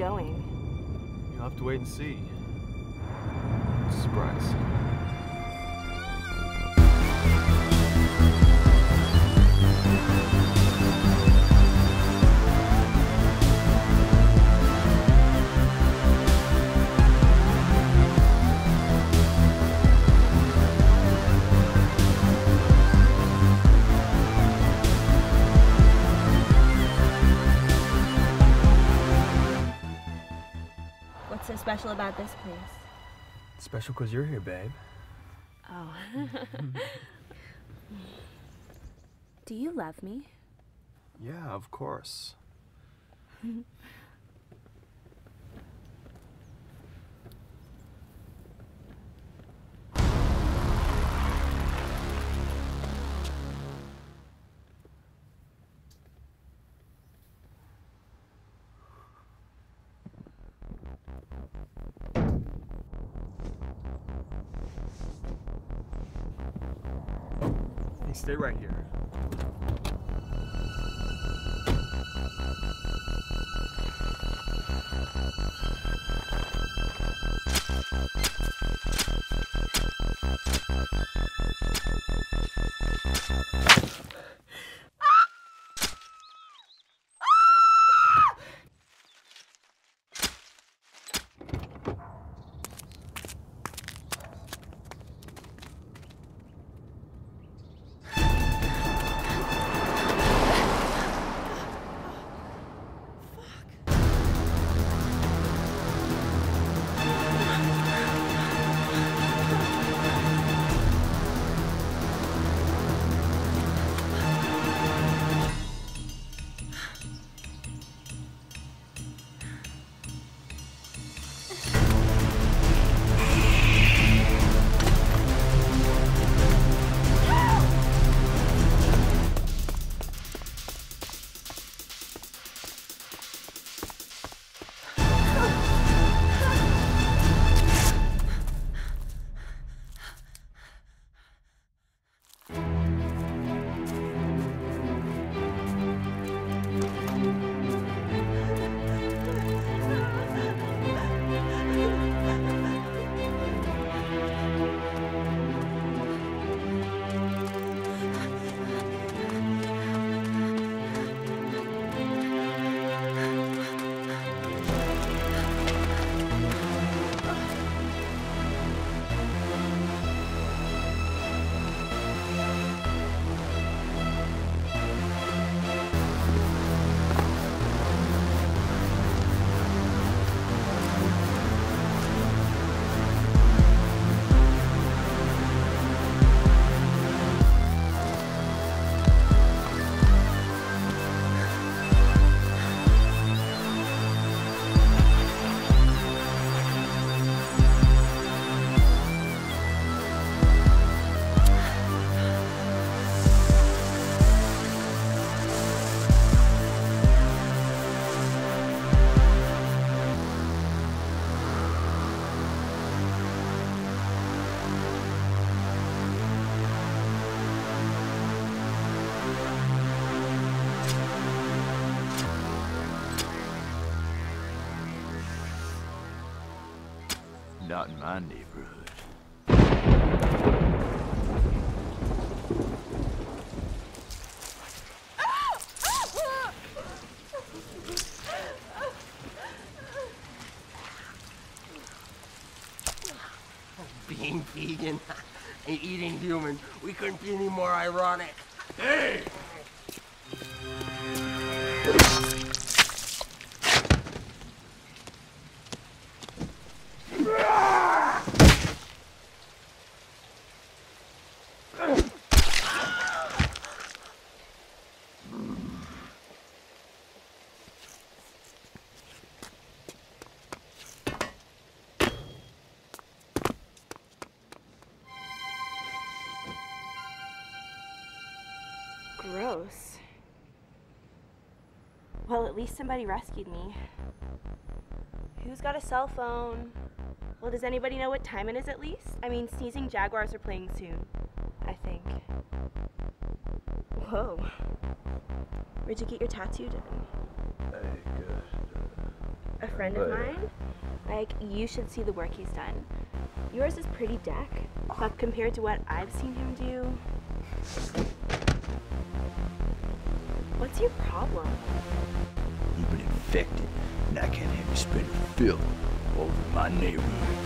going? You'll have to wait and see. Surprise. Special about this place? Special because you're here, babe. Oh. Do you love me? Yeah, of course. Hey, stay right here. Not in my neighborhood. Being vegan and eating human, we couldn't be any more ironic. Hey! Gross. Well, at least somebody rescued me. Who's got a cell phone? Well, does anybody know what time it is at least? I mean, sneezing jaguars are playing soon. I think. Whoa. Where'd you get your tattoo done? A friend of mine? Like, you should see the work he's done. Yours is pretty deck, but compared to what I've seen him do. What's your problem? You've been infected, and I can't have you spreading filth over my neighborhood.